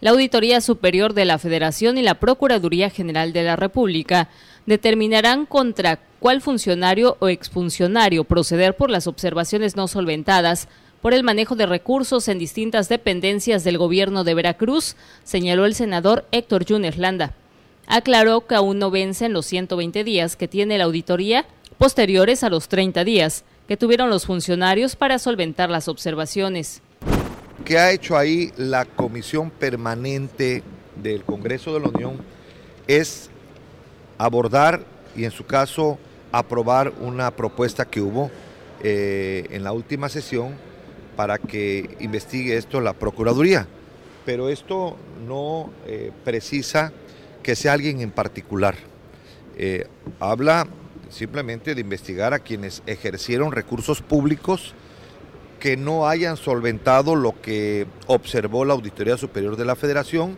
La Auditoría Superior de la Federación y la Procuraduría General de la República determinarán contra cuál funcionario o exfuncionario proceder por las observaciones no solventadas por el manejo de recursos en distintas dependencias del gobierno de Veracruz, señaló el senador Héctor Yunes Landa. Aclaró que aún no vencen los 120 días que tiene la auditoría, posteriores a los 30 días que tuvieron los funcionarios para solventar las observaciones. ¿Qué ha hecho ahí la Comisión Permanente del Congreso de la Unión? Es abordar y en su caso aprobar una propuesta que hubo eh, en la última sesión para que investigue esto la Procuraduría. Pero esto no eh, precisa que sea alguien en particular. Eh, habla simplemente de investigar a quienes ejercieron recursos públicos que no hayan solventado lo que observó la Auditoría Superior de la Federación.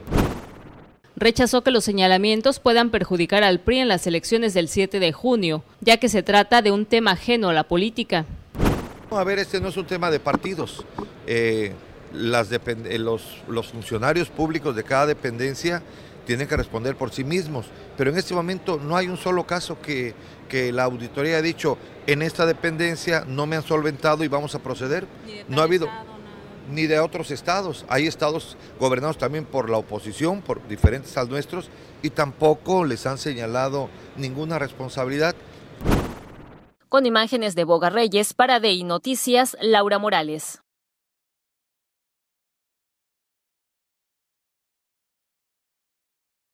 Rechazó que los señalamientos puedan perjudicar al PRI en las elecciones del 7 de junio, ya que se trata de un tema ajeno a la política. A ver, este no es un tema de partidos. Eh, las eh, los, los funcionarios públicos de cada dependencia tienen que responder por sí mismos. Pero en este momento no hay un solo caso que, que la auditoría ha dicho, en esta dependencia no me han solventado y vamos a proceder. No ha habido ni de otros estados. Hay estados gobernados también por la oposición, por diferentes al nuestros, y tampoco les han señalado ninguna responsabilidad. Con imágenes de Boga Reyes para DI Noticias, Laura Morales.